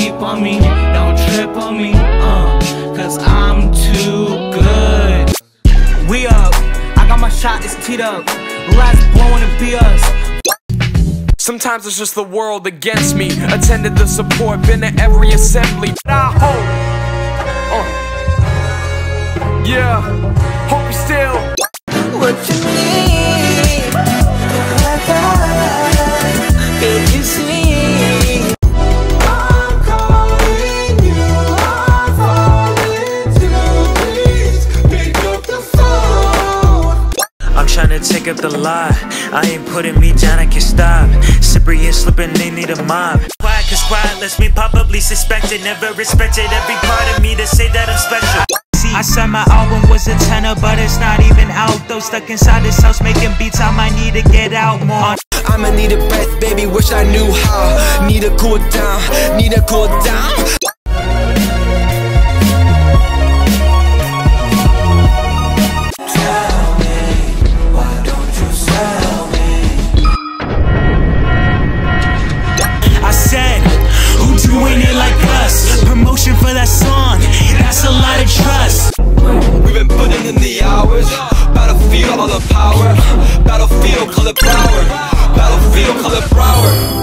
sleep on me, don't trip on me, uh, cause I'm too good. We up, I got my shot, it's teed up. Last blowing to be us. Sometimes it's just the world against me. Attended the support, been at every assembly. But I hope. Uh, yeah, hope you still. I'm tryna take up the lie. I ain't putting me down, I can't stop. Cyprian slipping, they need a mob. Quiet, cause quiet lets me probably suspect it. Never respected every part of me to say that I'm special. I said my album was a tenor, but it's not even out. Though stuck inside this house making beats, I might need to get out more. I'ma need a breath, baby, wish I knew how. Need to cool down, need to cool down. in the hours. Battlefield, all the power. Battlefield, color power. Battlefield, color power.